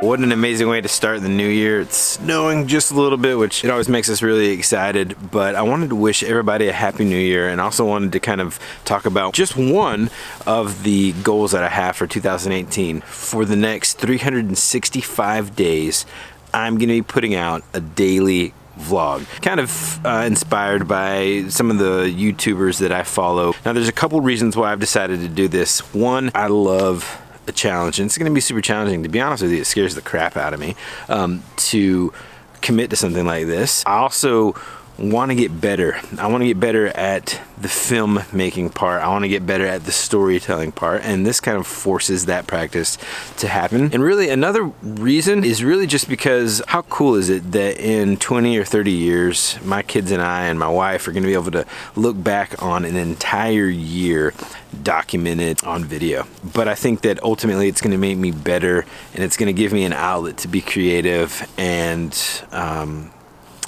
What an amazing way to start the new year. It's snowing just a little bit, which it always makes us really excited, but I wanted to wish everybody a happy new year and also wanted to kind of talk about just one of the goals that I have for 2018. For the next 365 days, I'm gonna be putting out a daily vlog. Kind of uh, inspired by some of the YouTubers that I follow. Now there's a couple reasons why I've decided to do this. One, I love challenge and it's gonna be super challenging. To be honest with you, it scares the crap out of me um, to commit to something like this. I also want to get better. I want to get better at the film making part. I want to get better at the storytelling part and this kind of forces that practice to happen. And really another reason is really just because how cool is it that in 20 or 30 years my kids and I and my wife are going to be able to look back on an entire year documented on video. But I think that ultimately it's going to make me better and it's going to give me an outlet to be creative and um,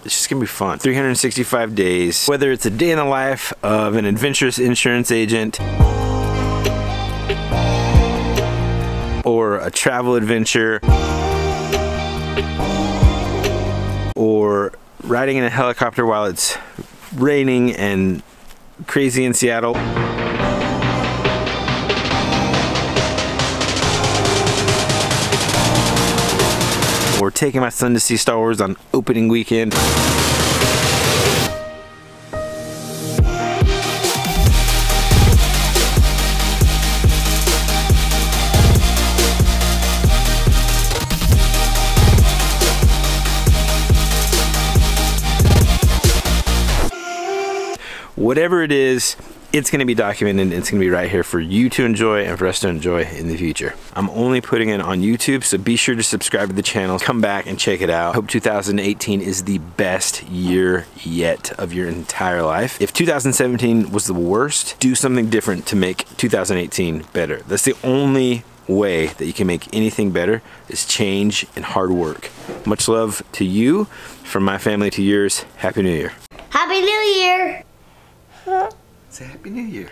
it's just gonna be fun. 365 days, whether it's a day in the life of an adventurous insurance agent or a travel adventure or riding in a helicopter while it's raining and crazy in Seattle. Taking my son to see Star Wars on opening weekend. Whatever it is, it's going to be documented it's going to be right here for you to enjoy and for us to enjoy in the future. I'm only putting it on YouTube, so be sure to subscribe to the channel. Come back and check it out. Hope 2018 is the best year yet of your entire life. If 2017 was the worst, do something different to make 2018 better. That's the only way that you can make anything better is change and hard work. Much love to you, from my family to yours. Happy New Year. Happy New Year! Say Happy New Year.